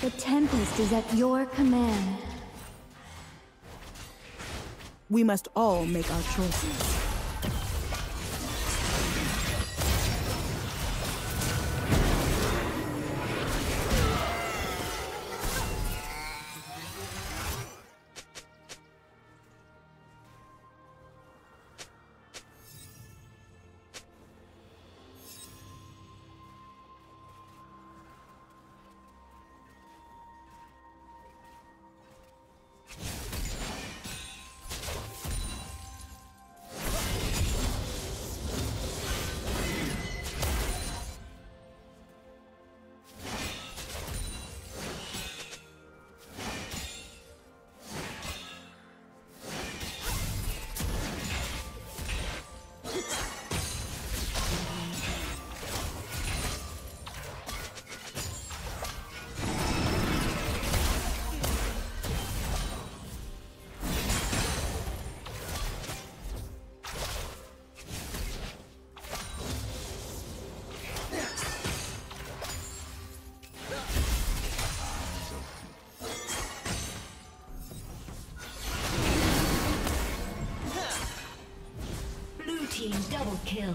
The Tempest is at your command. We must all make our choices. Kill.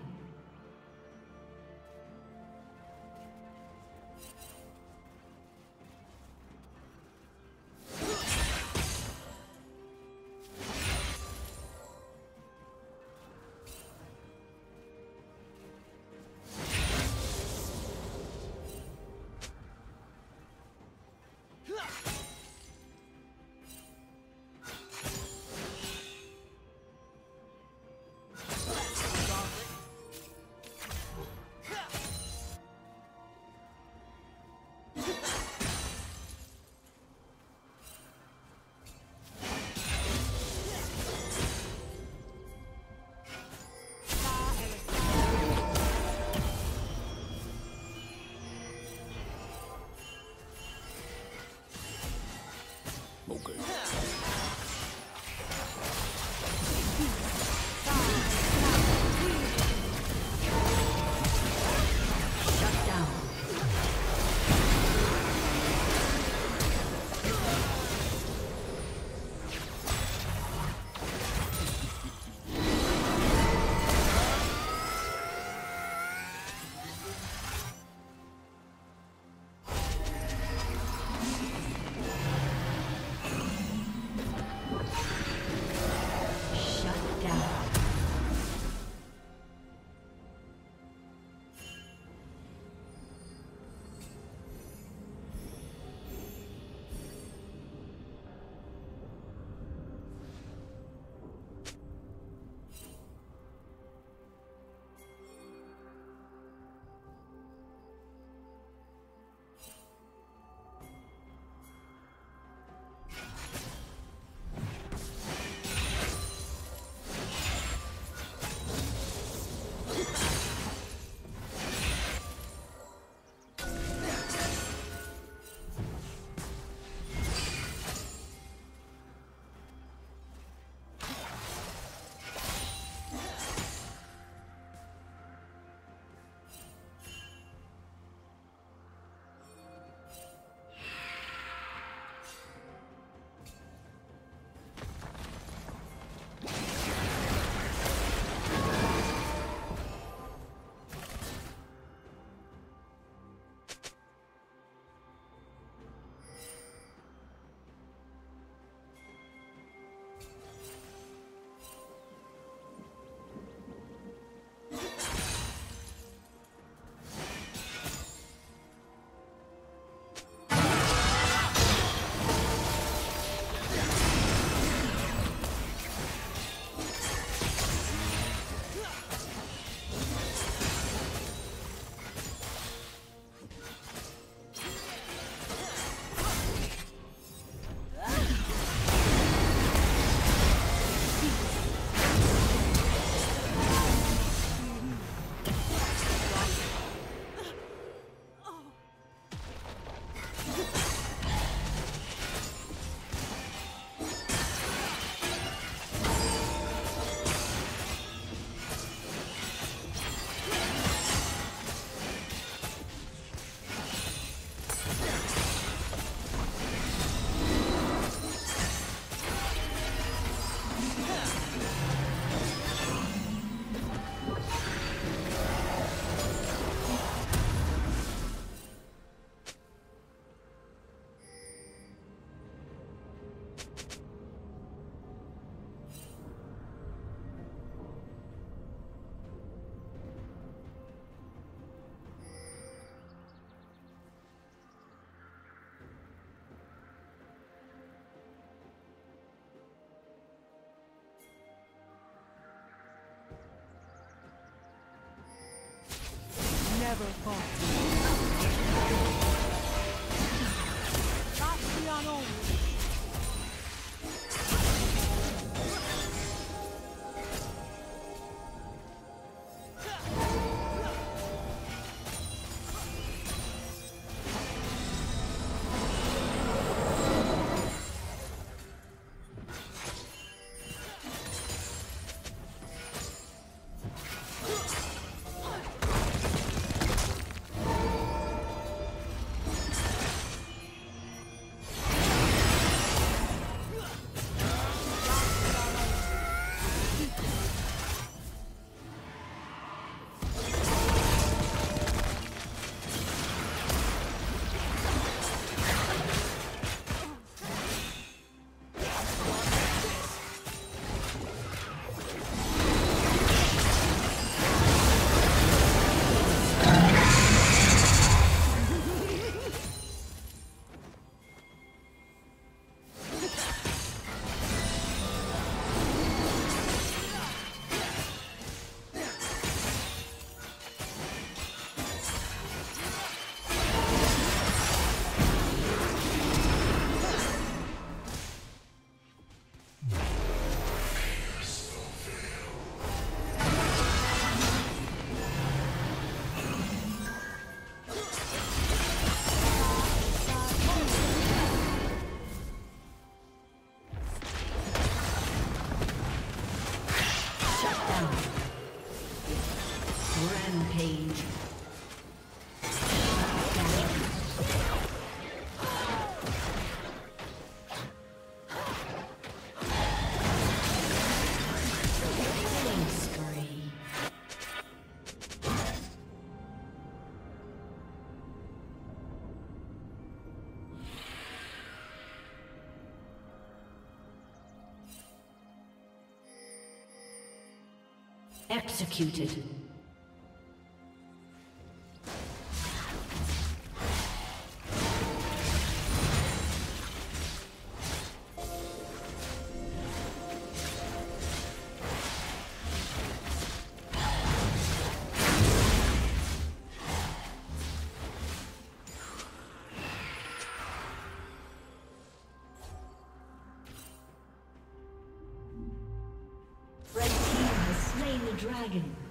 Never falter. Castiano. Executed. Dragon.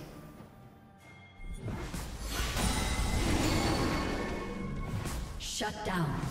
Shut down.